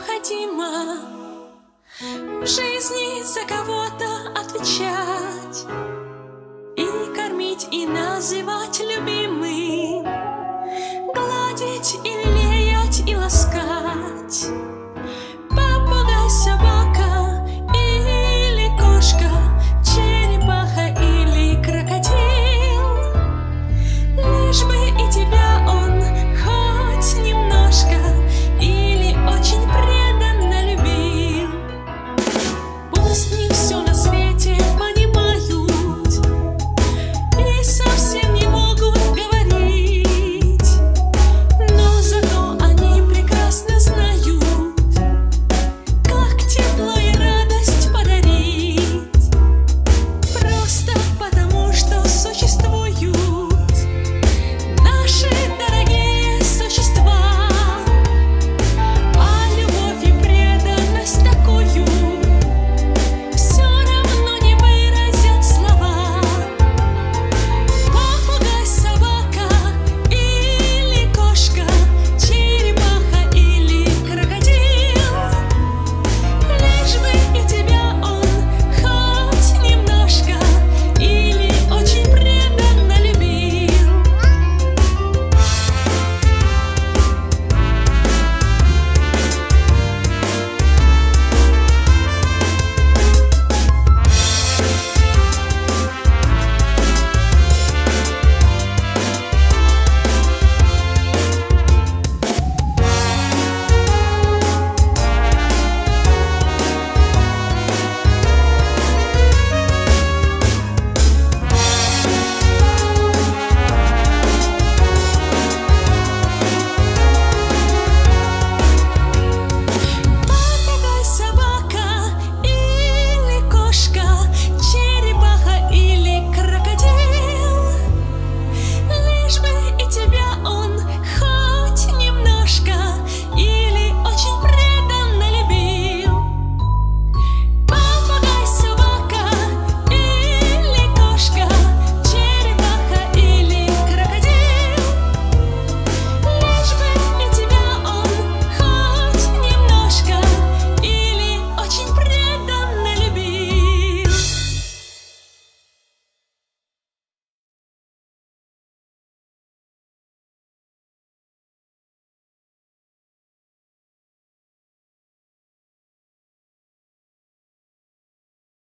Необходимо В жизни за кого-то отвечать И кормить, и называть любимым Гладить и лелеять,